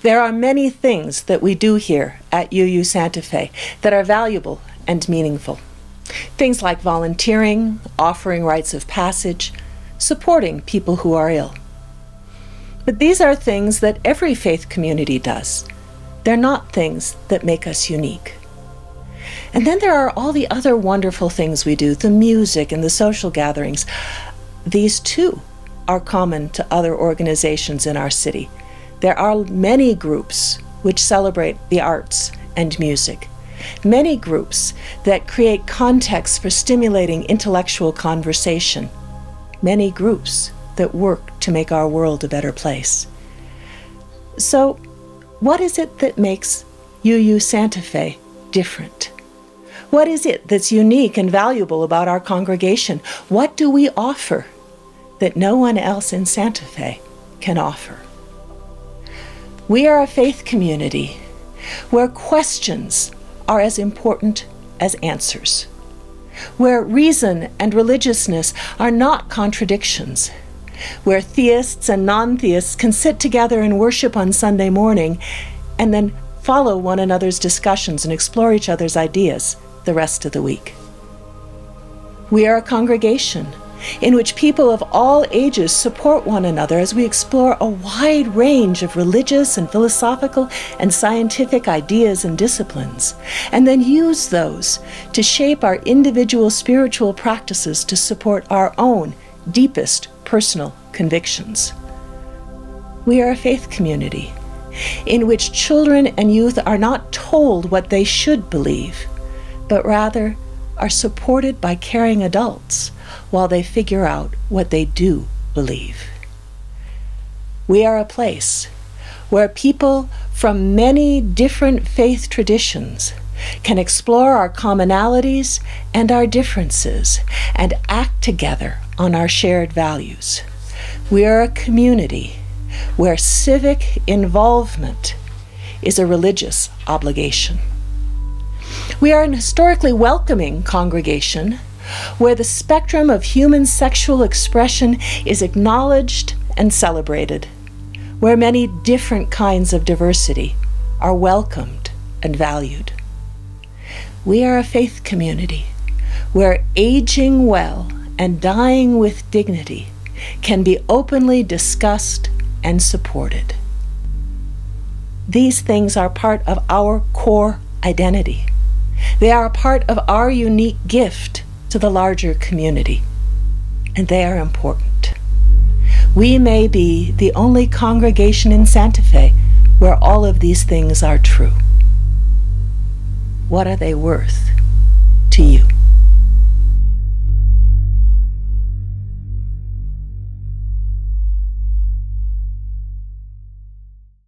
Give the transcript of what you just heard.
There are many things that we do here at UU Santa Fe that are valuable and meaningful. Things like volunteering, offering rites of passage, supporting people who are ill. But these are things that every faith community does. They're not things that make us unique. And then there are all the other wonderful things we do the music and the social gatherings. These too are common to other organizations in our city. There are many groups which celebrate the arts and music, many groups that create contexts for stimulating intellectual conversation, many groups that work to make our world a better place. So, what is it that makes UU Santa Fe different? What is it that's unique and valuable about our congregation? What do we offer that no one else in Santa Fe can offer? We are a faith community where questions are as important as answers, where reason and religiousness are not contradictions, where theists and non theists can sit together and worship on Sunday morning and then follow one another's discussions and explore each other's ideas the rest of the week. We are a congregation in which people of all ages support one another as we explore a wide range of religious and philosophical and scientific ideas and disciplines, and then use those to shape our individual spiritual practices to support our own deepest personal convictions. We are a faith community in which children and youth are not told what they should believe, but rather are supported by caring adults while they figure out what they do believe. We are a place where people from many different faith traditions can explore our commonalities and our differences and act together on our shared values. We are a community where civic involvement is a religious obligation. We are an historically welcoming congregation where the spectrum of human sexual expression is acknowledged and celebrated, where many different kinds of diversity are welcomed and valued. We are a faith community where aging well and dying with dignity can be openly discussed and supported. These things are part of our core identity. They are a part of our unique gift to the larger community, and they are important. We may be the only congregation in Santa Fe where all of these things are true. What are they worth?